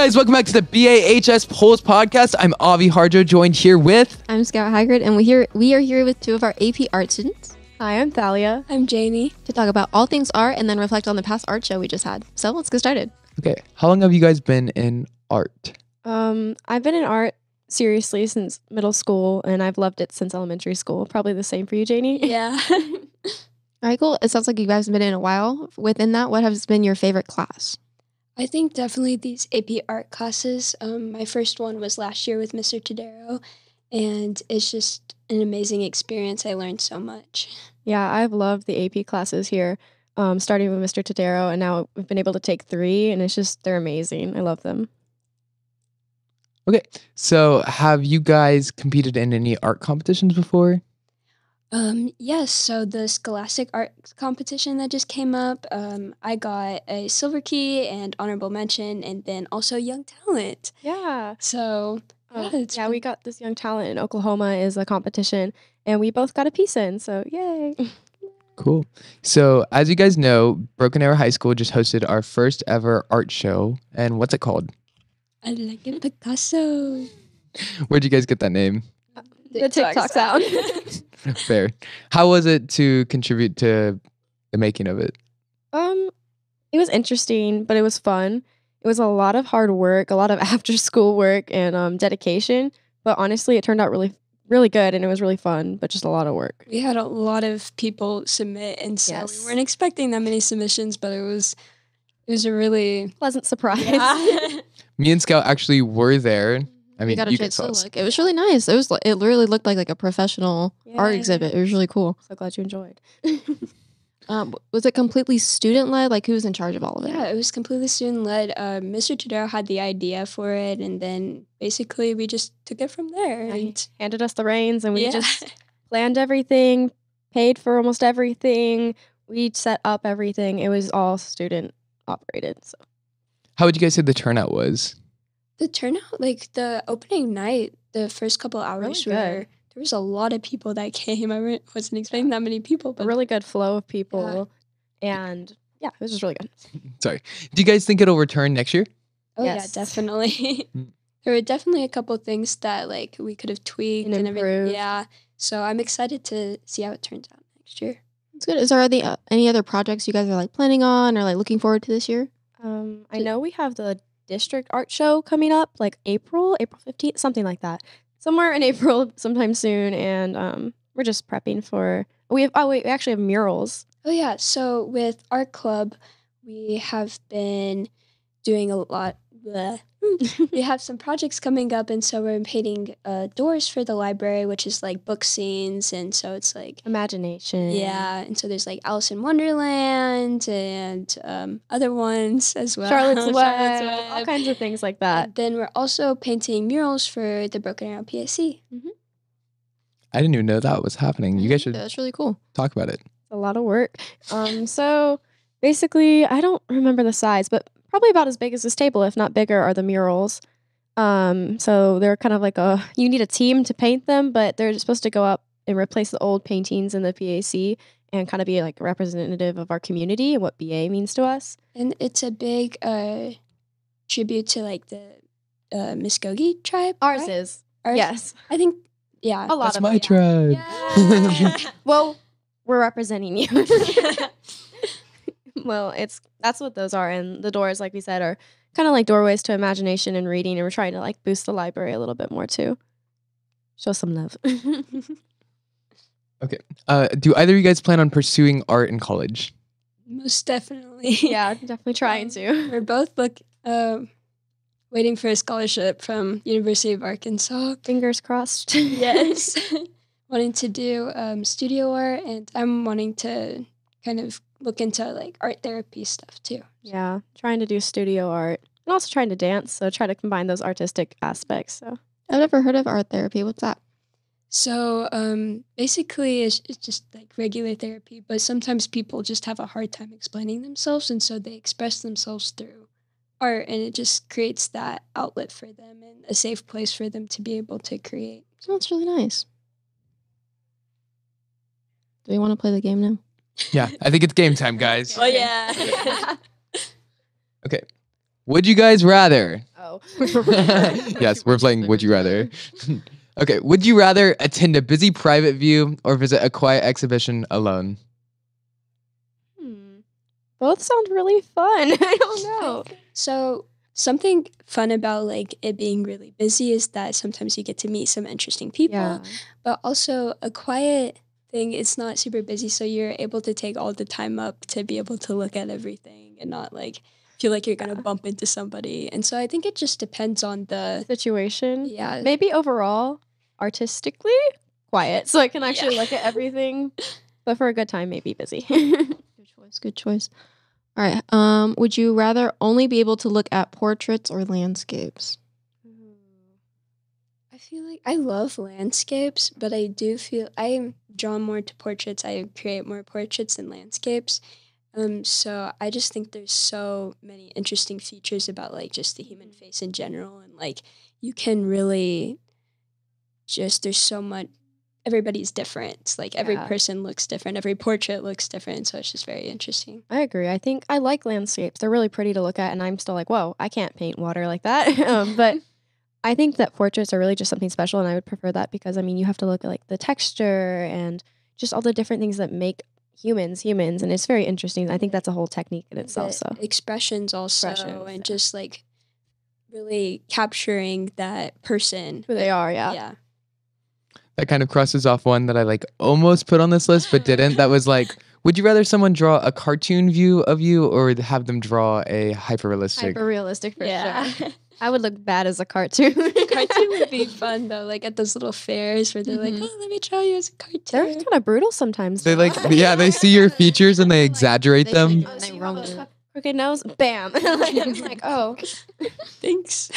Hey guys, welcome back to the BAHS Polls podcast. I'm Avi Harjo, joined here with. I'm Scout Hagrid, and we here we are here with two of our AP art students Hi, I'm Thalia. I'm Janie. to talk about all things art and then reflect on the past art show we just had. So let's get started. Okay, how long have you guys been in art? Um, I've been in art seriously since middle school, and I've loved it since elementary school. Probably the same for you, Janie. Yeah. All right, cool. It sounds like you guys have been in a while. Within that, what has been your favorite class? I think definitely these AP art classes. Um, my first one was last year with Mr. Tadero, and it's just an amazing experience. I learned so much. Yeah, I've loved the AP classes here. Um, starting with Mr. Tadero, and now we've been able to take three, and it's just they're amazing. I love them. Okay, so have you guys competed in any art competitions before? Um, yes, so the Scholastic Art competition that just came up, um, I got a silver key and honorable mention, and then also young talent. Yeah. So Um, Yeah, yeah, we got this young talent in Oklahoma is a competition, and we both got a piece in. So yay! Cool. So, as you guys know, Broken Arrow High School just hosted our first ever art show. And what's it called? I like it, Picasso. Where'd you guys get that name? The TikTok sound. Fair. How was it to contribute to the making of it? Um, it was interesting, but it was fun. It was a lot of hard work, a lot of after school work, and um, dedication. But honestly, it turned out really, really good, and it was really fun. But just a lot of work. We had a lot of people submit, and so Yes. we weren't expecting that many submissions, but it was it was a really Pleasant surprise. Me and Scout actually were there. I we mean, got a you can chance to look. It was really nice. It was. li- It literally looked like like a professional art exhibit. It was really cool. so glad you enjoyed. Um, was it completely student led? Like who was in charge of all of it? yeah. It was completely student led. Uh, Mr. Tadero had the idea for it, and then basically we just took it from there. Yeah, he And handed us the reins, and we yeah. just planned everything, paid for almost everything. We set up everything. It was all student operated. So How would you guys say the turnout was? The turnout, like the opening night, the first couple hours good. were there was a lot of people that came. I wasn't expecting that many people, a but really good flow of people, and yeah, it was just really good. Sorry. Do you guys think it'll return next year? Oh Yes. yeah, definitely. Mm. there were definitely a couple things that like we could have tweaked And and, everything. improved. Yeah. So I'm excited to see how it turns out next year. It's good. Is there any, uh, any other projects you guys are like planning on or like looking forward to this year? Um, I know we have the district art show coming up, like April, April fifteenth, something like that. Somewhere in April, sometime soon, and um, we're just prepping for. We have. Oh wait, we actually have murals. Oh yeah. So with art club, we have been doing a lot. bleh. we have some projects coming up, and so we're painting uh, doors for the library, which is like book scenes, and so it's like Imagination. yeah, and so there's like Alice in Wonderland and um, other ones as well. Charlotte's Web, Charlotte's all kinds of things like that. And then we're also painting murals for the Broken Arrow PAC. I didn't even know that was happening. You guys should that's really cool. talk about it. It's a lot of work. Um, so basically, I don't remember the size, but probably about as big as this table, if not bigger, are the murals. Um, so they're kind of like a you need a team to paint them, but they're supposed to go up and replace the old paintings in the PAC and kind of be like representative of our community and what BA means to us. And it's a big uh, tribute to like the uh, Muskogee tribe. Ours right? is Ours- yes, I think, yeah. a lot That's of my them. tribe. Yeah. Well, we're representing you. well, it's that's what those are, and the doors, like we said, are kind of like doorways to imagination and reading, and we're trying to like boost the library a little bit more too. Show some love. Okay. Uh, do either of you guys plan on pursuing art in college? Most definitely. yeah, definitely trying Um, to. We're both look, uh, waiting for a scholarship from University of Arkansas. Fingers crossed. Yes. wanting to do um, studio art, and I'm wanting to kind of look into like art therapy stuff too. yeah, trying to do studio art and also trying to dance. So try to combine those artistic aspects. So I've never heard of art therapy. What's that? So um, basically, it's, it's just like regular therapy, but sometimes people just have a hard time explaining themselves, and so they express themselves through art, and it just creates that outlet for them and a safe place for them to be able to create. That's really nice. Do we want to play the game now? Yeah, I think it's game time, guys. Oh yeah. Okay. Would you guys rather oh yes, we're playing Would You Rather. okay, would you rather attend a busy private view or visit a quiet exhibition alone? Hmm. Both sound really fun. I don't know. So something fun about like it being really busy is that sometimes you get to meet some interesting people, Yeah. but also a quiet thing it's not super busy so you're able to take all the time up to be able to look at everything and not like feel like you're going to Yeah. bump into somebody. And so I think it just depends on the Situation. yeah. Maybe overall, artistically, quiet. So I can actually look at everything. But for a good time, maybe busy. Good choice. Good choice. All right. Um, would you rather only be able to look at portraits or landscapes? I feel like I love landscapes, but I do feel I am drawn more to portraits. I create more portraits than landscapes. Um, so I just think there's so many interesting features about like just the human face in general, and like you can really just there's so much. Everybody's different. It's like every Yeah. person looks different. Every portrait looks different. So it's just very interesting. I agree. I think I like landscapes. They're really pretty to look at, and I'm still like, whoa, I can't paint water like that. um, but I think that portraits are really just something special, and I would prefer that because I mean, you have to look at like the texture and just all the different things that make humans humans, and it's very interesting. I think that's a whole technique in itself. The So expressions also, Expressions, and yeah. just like really capturing that person. who they are, yeah. yeah. That kind of crosses off one that I like almost put on this list but didn't. That was like, would you rather someone draw a cartoon view of you or have them draw a hyper realistic? Hyper realistic for yeah. sure. I would look bad as a cartoon. cartoon would be fun though, like at those little fairs where they're like, Mhm. "Oh, let me draw you as a cartoon." They're kind of brutal sometimes. They like, yeah, they see your features and they exaggerate They them. think Oh, Nothing so wrong have with crooked nose, bam. like, I'm like, oh, Thanks.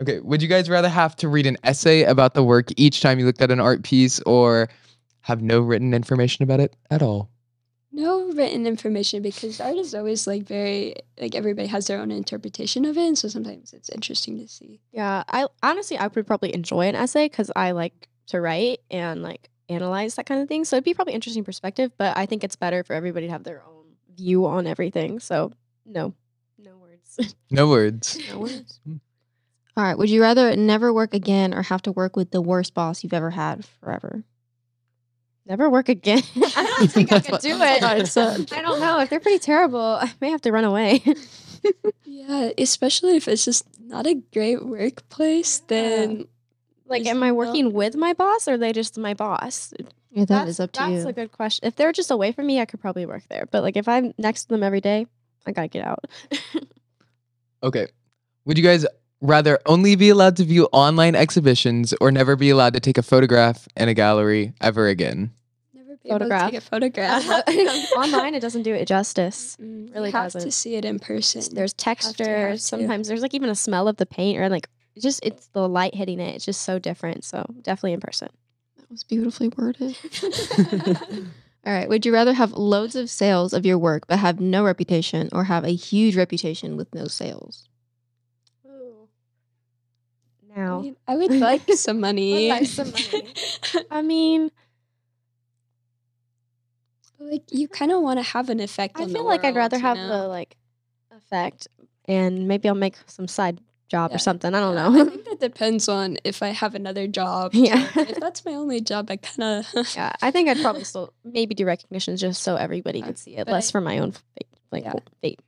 Okay, would you guys rather have to read an essay about the work each time you looked at an art piece or have no written information about it at all? No written information because art is always like very like everybody has their own interpretation of it, and so sometimes it's interesting to see. yeah. I honestly, I would probably enjoy an essay because I like to write and like analyze that kind of thing. So it'd be probably interesting perspective. But I think it's better for everybody to have their own view on everything. So no, no words. No words. No words. Mm. All right. Would you rather never work again or have to work with the worst boss you've ever had forever? Never work again. I don't think I could do what I it. I don't know if they're pretty terrible. I may have to run away. Yeah, especially if it's just not a great workplace, then like, am I not- working with my boss or are they just my boss? Yeah, that that's, is up to that's you. That's a good question. If they're just away from me, I could probably work there. But like if I'm next to them every day, I gotta get out. Okay. Would you guys rather only be allowed to view online exhibitions or never be allowed to take a photograph in a gallery ever again? Photograph. to take a photograph. Online, it doesn't do it justice. Mm, really you have to doesn't. see it in person. There's have texture. to. Sometimes there's like even a smell of the paint or like just it's the light hitting it. It's just so different. So definitely in person. That was beautifully worded. All right. Would you rather have loads of sales of your work but have no reputation or have a huge reputation with no sales? I, Now, mean, I would like some money. like some money. I mean, like you kind of want to have an effect. I feel like I'd rather have know? the like effect, and maybe I'll make some side job Yeah. or something. I don't Yeah, know. I think that depends on if I have another job. Yeah. if that's my only job, I kind of. yeah, I think I'd probably still maybe do recognitions just so everybody uh, Yeah, could see it, but less I- for my own fate, like Yeah. fate.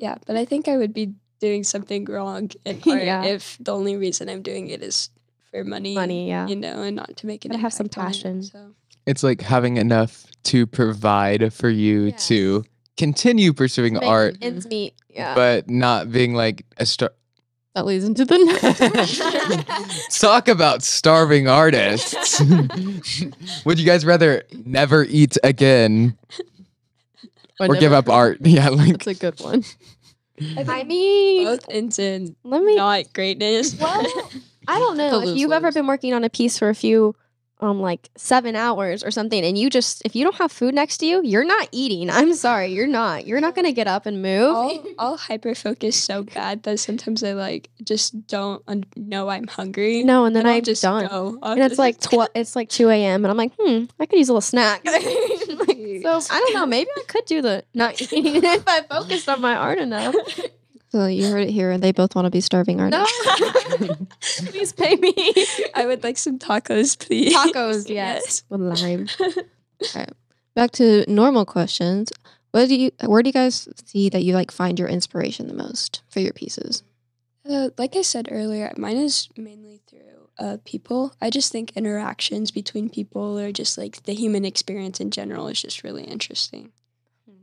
yeah, but I think I would be doing something wrong in art Yeah. if the only reason I'm doing it is for money. Money, yeah. You know, and not to make an Gotta have some impact on it, passion. so. It's like having enough to provide for you Yes. to continue pursuing Make art, ends meet. Yeah. but not being like a star. That leads into the next. Talk about starving artists. Would you guys rather never eat again or give up art? Yeah, like That's a good one. I mean, Both ends in let me. not greatness. Well, I don't know if you've ever been working on a piece for a few um like 7 hours or something and you just if you don't have food next to you, you're not eating. I'm sorry, you're not. You're not going to get up and move. I'll, I'll hyper focus so bad that sometimes I like just don't un- know I'm hungry. no, and then I'm just don't And it's like tw- it's like 2 a.m. and I'm like, hmm, I could use a little snack. Like, so I don't know. Maybe I could do the not eating if I focused on my art enough. So you heard it here, and they both want to be starving artists. No. Please pay me. I would like some tacos, please. Tacos, yes. With lime. Back to normal questions. What do you? Where do you guys see that you like find your inspiration the most for your pieces? Uh, like I said earlier, mine is mainly through uh, people. I just think interactions between people or just like the human experience in general is just really interesting.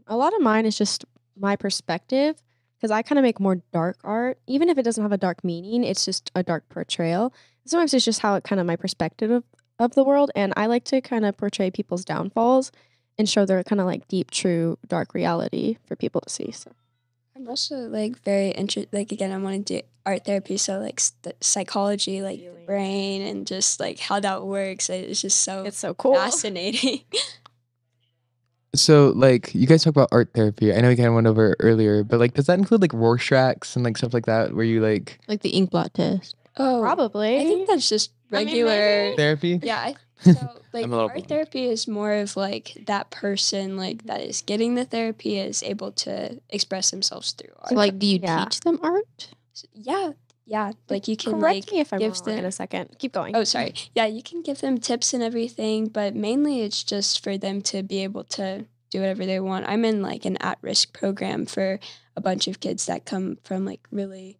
A lot of mine is just my perspective because I kind of make more dark art. Even if it doesn't have a dark meaning, it's just a dark portrayal. Sometimes it's just how it kind of my perspective of, of the world. And I like to kind of portray people's downfalls and show their kind of like deep, true, dark reality for people to see. So I'm also like very interested. Like again, I want to do art therapy, so like st- psychology, like the brain, and just like how that works. It's just so it's so cool. fascinating. So, like, you guys talk about art therapy. I know we kind of went over it earlier, but like, does that include like Rorschachs and like stuff like that, where you like Like the ink blot test. oh, Probably. I think that's just I mean, regular. maybe. therapy? Yeah, I, so like I'm a little- art therapy is more of like that person like that is getting the therapy is able to express themselves through art. So like, do you Yeah. teach them art? yeah, yeah, like you can Correct like me if I'm give wrong them- in a second. Keep going. Oh, sorry. Yeah, you can give them tips and everything, but mainly it's just for them to be able to do whatever they want. I'm in like an at-risk program for a bunch of kids that come from like really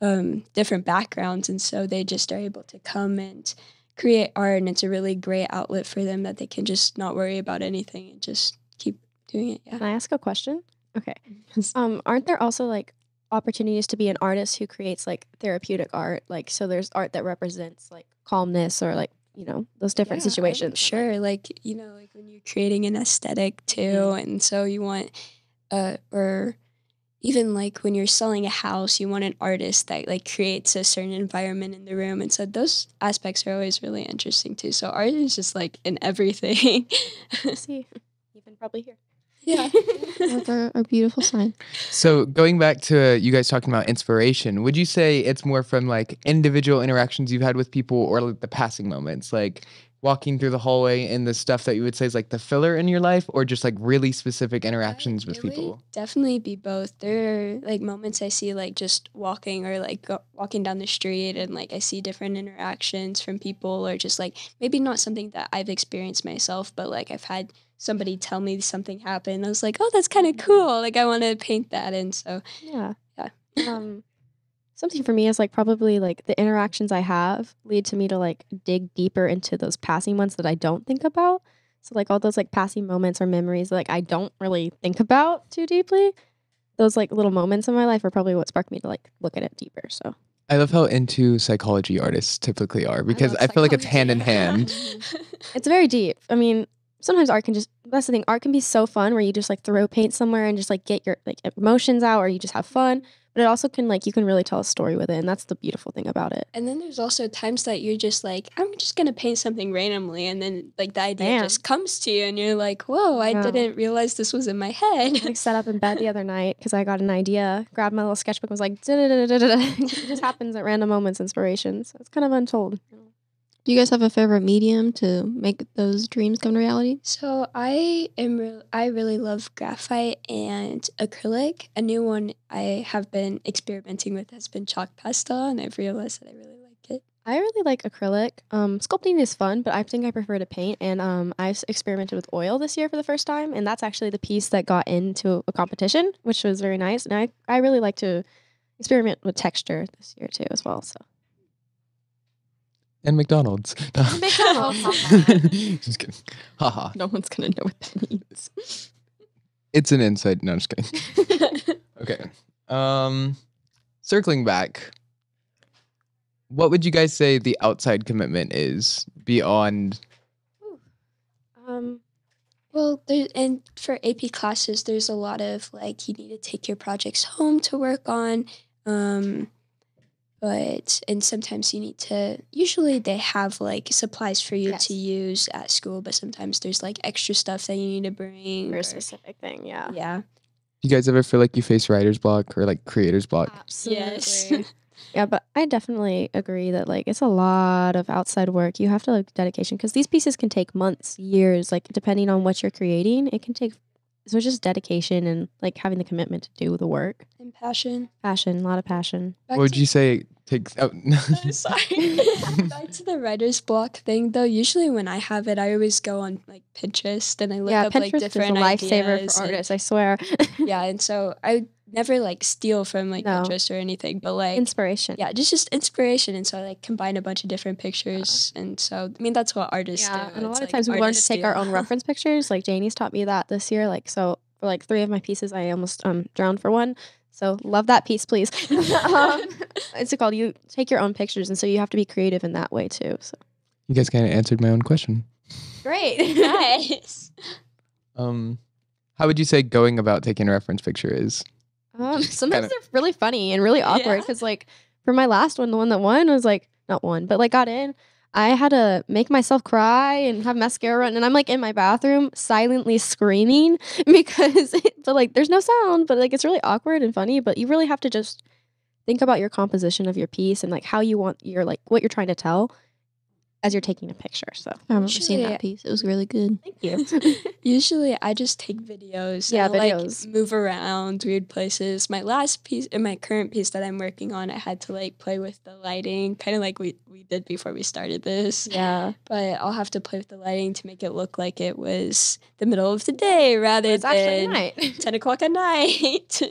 um, different backgrounds, and so they just are able to come and create art, and it's a really great outlet for them that they can just not worry about anything and just keep doing it. Yeah. Can I ask a question? Okay. Um, aren't there also like opportunities to be an artist who creates like therapeutic art? Like, so there's art that represents like calmness or like you know those different Yeah, situations. Sure, like you know, like when you're creating an aesthetic too, Mm-hmm. and so you want, uh, or even like when you're selling a house, you want an artist that like creates a certain environment in the room, and so those aspects are always really interesting too. So art is just like in everything. See, even probably here. Yeah. Like our, our beautiful sign. So going back to uh, you guys talking about inspiration, would you say it's more from like individual interactions you've had with people or like the passing moments, like walking through the hallway and the stuff that you would say is like the filler in your life, or just like really specific uh, interactions with It would people? Definitely be both. There are like moments I see like just walking or like go- walking down the street and like I see different interactions from people or just like maybe not something that I've experienced myself, but like I've had somebody tell me something happened. I was like, oh, that's kind of cool. Like I want to paint that. And so Yeah. Yeah. um, something for me is like probably like the interactions I have lead to me to like dig deeper into those passing ones that I don't think about. So like all those like passing moments or memories that, like I don't really think about too deeply. Those like little moments in my life are probably what sparked me to like look at it deeper. So I love how into psychology artists typically are because I, love feel like it's hand in hand. it's very deep. I mean, sometimes art can just that's the thing. Art can be so fun where you just like throw paint somewhere and just like get your like emotions out or you just have fun. But it also can like you can really tell a story with it, and that's the beautiful thing about it. And then there's also times that you're just like, I'm just gonna paint something randomly, and then like the idea Bam. just comes to you, and you're like, Whoa, I Yeah. didn't realize this was in my head. like sat up in bed the other night because I got an idea, grabbed my little sketchbook, and was like, it just happens at random moments, inspiration. So it's kind of untold. Do you guys have a favorite medium to make those dreams come to reality? So I am re- I really love graphite and acrylic. A new one I have been experimenting with has been chalk pastel, and I've realized that I really like it. I really like acrylic. Um, sculpting is fun, but I think I prefer to paint. And um, I've experimented with oil this year for the first time, and that's actually the piece that got into a competition, which was very nice. And I, I really like to experiment with texture this year too, as well. So and McDonald's. McDonald's. just kidding. Haha. No one's gonna know what that means. It's an inside. No, I'm just kidding. Okay. Um, circling back, what would you guys say the outside commitment is beyond? um, Well, there and for AP classes, there's a lot of like you need to take your projects home to work on. Um, but and sometimes you need to. Usually they have like supplies for you Yes. to use at school, but sometimes there's like extra stuff that you need to bring. for a or- specific thing, yeah. yeah. You guys ever feel like you face writer's block or like creator's block? Yes. Yeah, but I definitely agree that like it's a lot of outside work. You have to like dedication because these pieces can take months, years, like depending on what you're creating, it can take so it's just dedication and like having the commitment to do the work. And passion. Passion, a lot of passion. Back what would to- you say takes? Oh, Sorry. Back to the writer's block thing, though. Usually, when I have it, I always go on like Pinterest and I look yeah, up Pinterest like is a lifesaver ideas for and- artists. I swear. yeah, and so I never like steal from like No. Pinterest or anything, but like Inspiration. yeah, just just inspiration. And so I like combine a bunch of different pictures, and so I mean that's what artists Yeah, do. and a It's lot of like times we learn to artists take our own reference pictures. Like Janie's taught me that this year. Like so, for like three of my pieces, I almost um drowned for one. So love that piece, please. um, it's called you take your own pictures, and so you have to be creative in that way too. So you guys kind of answered my own question. great. nice. Um, how would you say going about taking a reference picture is? Um, sometimes kinda- they're really funny and really awkward Yeah. because, like, for my last one, the one that won was like not one, but like got in. I had to make myself cry and have mascara, run, and I'm like in my bathroom silently screaming because, but like, there's no sound, but like, it's really awkward and funny. But you really have to just think about your composition of your piece and like how you want your like what you're trying to tell as you're taking a picture. So I remember seeing that piece. It was really good. thank you. Usually, I just take videos. Yeah, and, like, videos. move around weird places. My last piece, in my current piece that I'm working on, I had to like play with the lighting, kind of like we we did before we started this. yeah, But I'll have to play with the lighting to make it look like it was the middle of the day rather it's actually than night. ten o'clock at night.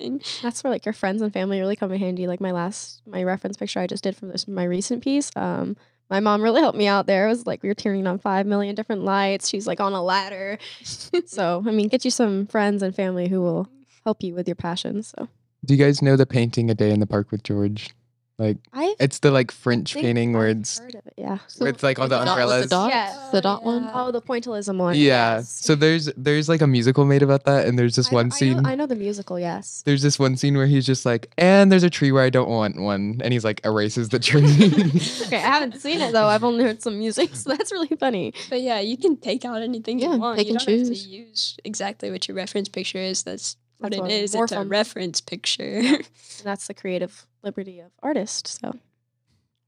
That's where like your friends and family really come in handy. Like my last my reference picture I just did from this my recent piece. Um my mom really helped me out there. It was like we were turning on five million different lights. She's like on a ladder. so I mean get you some friends and family who will help you with your passions. So Do you guys know the painting "A Day in the Park with George"? Like I it's the like French painting where it's heard of it, yeah. where it's like all the With dot- umbrellas. The dot, Yes. the dot oh, one. Yeah. Oh, the pointillism one. yeah. yes. So there's there's like a musical made about that, and there's this I- one I scene. know, I know the musical, yes. there's this one scene where he's just like, and there's a tree where I don't want one, and he's like erases the tree. Okay, I haven't seen it though. I've only heard some music, so that's really funny. but yeah, you can take out anything Yeah, you want. pick you and don't have choose. to use exactly what your reference picture is. That's what That's it what is. more It's a reference picture. And that's the creative liberty of artist. So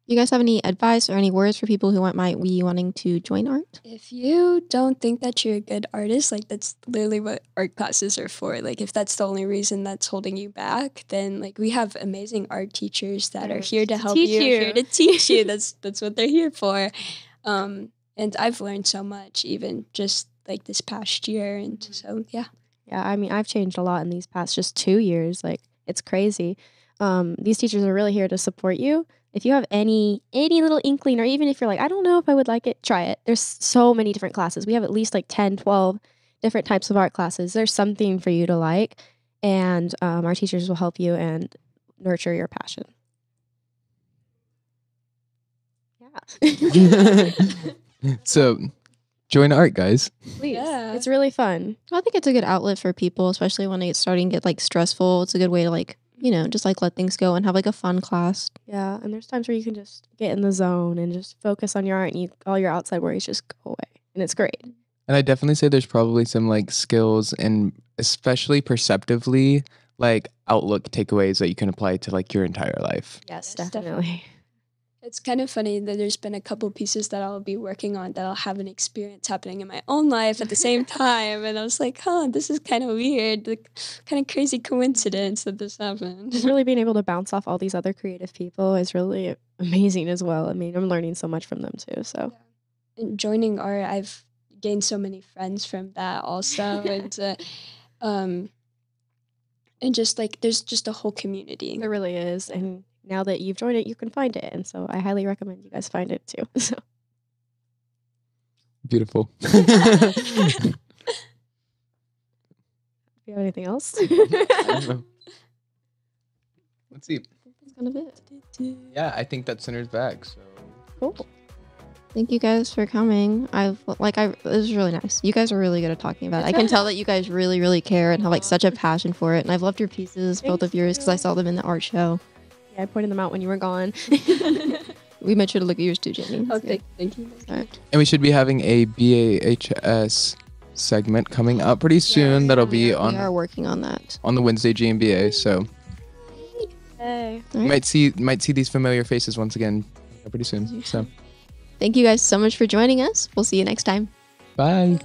You guys have any advice or any words for people who want, might be wanting to join art? If you don't think that you're a good artist, like that's literally what art classes are for. Like if that's the only reason that's holding you back, then like we have amazing art teachers that are here to to help teach you, you. here to teach you. That's that's what they're here for. Um, and I've learned so much even just like this past year, and so yeah. Yeah, I mean, I've changed a lot in these past just two years. Like, it's crazy. Um, these teachers are really here to support you. If you have any any little inkling, or even if you're like, I don't know if I would like it, try it. There's so many different classes. We have at least like 10, 12 different types of art classes. There's something for you to like, and um, our teachers will help you and nurture your passion. Yeah. so join art, guys. Please. Yeah. It's really fun. I think it's a good outlet for people, especially when it's starting to get like stressful. It's a good way to like, you know, just like let things go and have like a fun class. Yeah, and there's times where you can just get in the zone and just focus on your art, and you, all your outside worries just go away, and it's great. And I definitely say there's probably some like skills and especially perceptively like outlook takeaways that you can apply to like your entire life. Yes, Yes, definitely. It's kind of funny that there's been a couple pieces that I'll be working on that I'll have an experience happening in my own life at the same time. And I was like, huh, this is kind of weird. Like, kind of crazy coincidence that this happened. Just really being able to bounce off all these other creative people is really amazing as well. I mean, I'm learning so much from them too. So And joining art, I've gained so many friends from that also. and, uh, um, and just like, there's just a whole community. there really is, and now that you've joined it, you can find it, and so I highly recommend you guys find it too. So Beautiful. do you have anything else? Let's see. That's kind of it. Yeah, I think that centers back. So cool. Thank you guys for coming. I've like I it was really nice. You guys are really good at talking about it. I can tell that you guys really, really care and have like such a passion for it. And I've loved your pieces, both of yours, because I saw them in the art show. Yeah, I pointed them out when you were gone. We made sure to look at yours too, Jenny. Oh, thank, thank you. Alright. and we should be having a BAHS segment coming up pretty soon. That'll be We on are working on that. on the Wednesday GMBA. So hey. you Alright. might see might see these familiar faces once again pretty soon. So Thank you guys so much for joining us. We'll see you next time. bye.